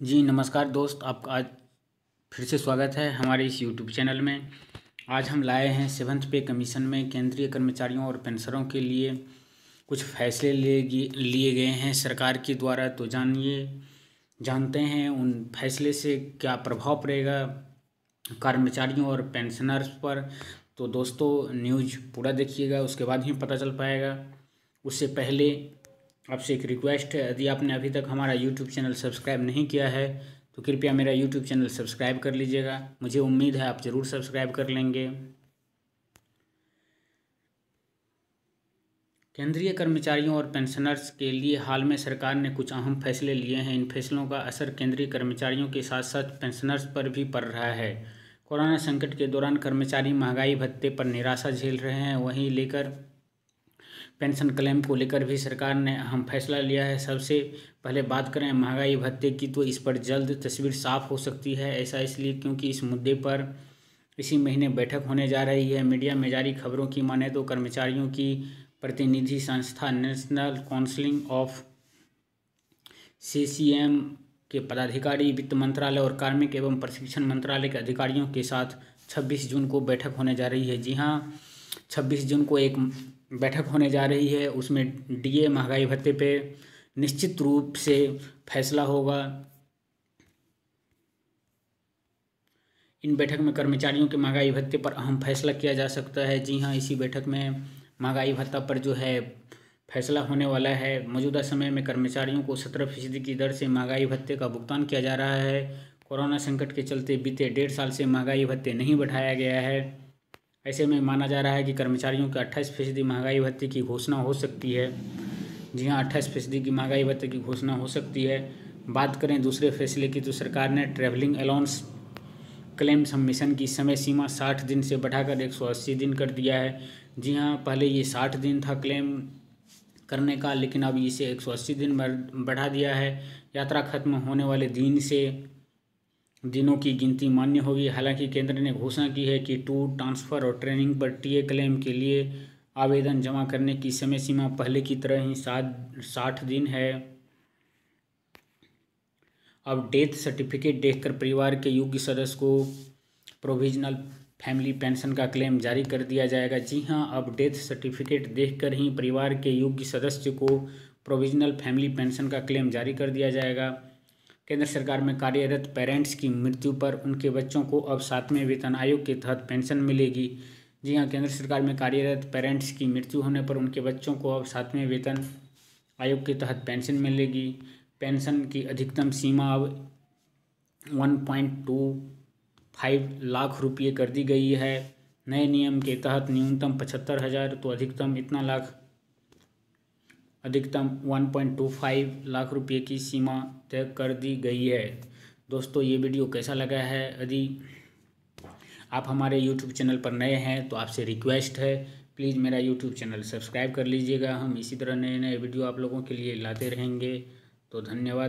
जी नमस्कार दोस्त, आपका आज फिर से स्वागत है हमारे इस यूट्यूब चैनल में। आज हम लाए हैं सेवन्थ पे कमीशन में केंद्रीय कर्मचारियों और पेंशनरों के लिए कुछ फैसले ले लिए गए हैं सरकार के द्वारा। तो जानिए, जानते हैं उन फैसले से क्या प्रभाव पड़ेगा कर्मचारियों और पेंशनर्स पर। तो दोस्तों, न्यूज़ पूरा देखिएगा, उसके बाद ही पता चल पाएगा। उससे पहले आपसे एक रिक्वेस्ट है। यदि आपने अभी तक हमारा यूट्यूब चैनल सब्सक्राइब नहीं किया है तो कृपया मेरा यूट्यूब चैनल सब्सक्राइब कर लीजिएगा। मुझे उम्मीद है आप ज़रूर सब्सक्राइब कर लेंगे। केंद्रीय कर्मचारियों और पेंशनर्स के लिए हाल में सरकार ने कुछ अहम फैसले लिए हैं। इन फैसलों का असर केंद्रीय कर्मचारियों के साथ साथ पेंशनर्स पर भी पड़ रहा है। कोरोना संकट के दौरान कर्मचारी महँगाई भत्ते पर निराशा झेल रहे हैं। वहीं लेकर पेंशन क्लेम को लेकर भी सरकार ने अहम फैसला लिया है। सबसे पहले बात करें महँगाई भत्ते की तो इस पर जल्द तस्वीर साफ़ हो सकती है ऐसा इसलिए क्योंकि इस मुद्दे पर इसी महीने बैठक होने जा रही है। मीडिया में जारी खबरों की माने तो कर्मचारियों की प्रतिनिधि संस्था नेशनल काउंसिलिंग ऑफ़ सीसीएम के पदाधिकारी, वित्त मंत्रालय और कार्मिक एवं प्रशिक्षण मंत्रालय के अधिकारियों के साथ 26 जून को बैठक होने जा रही है। जी हाँ 26 जून को एक बैठक होने जा रही है। उसमें डीए महँगाई भत्ते पे निश्चित रूप से फैसला होगा। इन बैठक में कर्मचारियों के महँगाई भत्ते पर अहम फैसला किया जा सकता है। जी हाँ इसी बैठक में महँगाई भत्ता पर जो है फैसला होने वाला है। मौजूदा समय में कर्मचारियों को सत्रह फ़ीसदी की दर से महँगाई भत्ते का भुगतान किया जा रहा है। कोरोना संकट के चलते बीते डेढ़ साल से महँगाई भत्ते नहीं बढ़ाया गया है। ऐसे में माना जा रहा है कि कर्मचारियों के अट्ठाईस फ़ीसदी महँगाई भत्ते की घोषणा हो सकती है। जी हाँ अट्ठाईस फ़ीसदी की महँगाई भत्ते की घोषणा हो सकती है। बात करें दूसरे फैसले की तो सरकार ने ट्रैवलिंग अलाउंस क्लेम सबमिशन की समय सीमा साठ दिन से बढ़ाकर एक सौ अस्सी दिन कर दिया है। जी हाँ पहले ये साठ दिन था क्लेम करने का, लेकिन अब इसे एक सौ अस्सी दिन बढ़ा दिया है। यात्रा खत्म होने वाले दिन से दिनों की गिनती मान्य होगी। हालाँकि केंद्र ने घोषणा की है कि टूर ट्रांसफ़र और ट्रेनिंग पर टीए क्लेम के लिए आवेदन जमा करने की समय सीमा पहले की तरह ही सात, साठ दिन है। अब डेथ सर्टिफिकेट देखकर परिवार के योग्य सदस्य को प्रोविजनल फैमिली पेंशन का क्लेम जारी कर दिया जाएगा। जी हाँ अब डेथ सर्टिफिकेट देखकर ही परिवार के योग्य सदस्य को प्रोविजनल फैमिली पेंशन का क्लेम जारी कर दिया जाएगा। केंद्र सरकार में कार्यरत पेरेंट्स की मृत्यु पर उनके बच्चों को अब सातवें वेतन आयोग के तहत पेंशन मिलेगी। जी हाँ केंद्र सरकार में कार्यरत पेरेंट्स की मृत्यु होने पर उनके बच्चों को अब सातवें वेतन आयोग के तहत पेंशन मिलेगी। पेंशन की अधिकतम सीमा अब one point two five lakh रुपये कर दी गई है। नए नियम के तहत न्यूनतम पचहत्तर हज़ार तो अधिकतम इतना लाख अधिकतम 1.25 लाख रुपए की सीमा तय कर दी गई है। दोस्तों, ये वीडियो कैसा लगा है? यदि आप हमारे यूट्यूब चैनल पर नए हैं तो आपसे रिक्वेस्ट है, प्लीज़ मेरा यूट्यूब चैनल सब्सक्राइब कर लीजिएगा। हम इसी तरह नए नए वीडियो आप लोगों के लिए लाते रहेंगे। तो धन्यवाद।